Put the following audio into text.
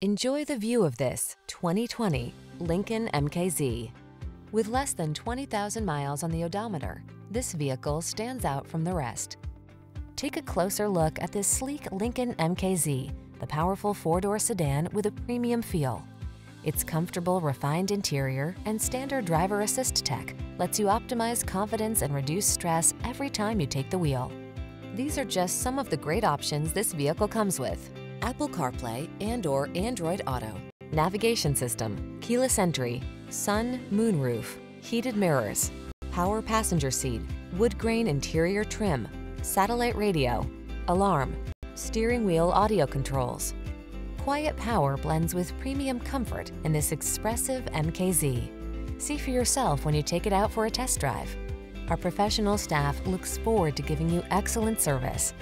Enjoy the view of this 2020 Lincoln MKZ. With less than 20,000 miles on the odometer, this vehicle stands out from the rest. Take a closer look at this sleek Lincoln MKZ, the powerful four-door sedan with a premium feel. Its comfortable, refined interior and standard driver assist tech lets you optimize confidence and reduce stress every time you take the wheel. These are just some of the great options this vehicle comes with. Apple CarPlay and or Android Auto, navigation system, keyless entry, sun, moonroof, heated mirrors, power passenger seat, wood grain interior trim, satellite radio, alarm, steering wheel audio controls. Quiet power blends with premium comfort in this expressive MKZ. See for yourself when you take it out for a test drive. Our professional staff looks forward to giving you excellent service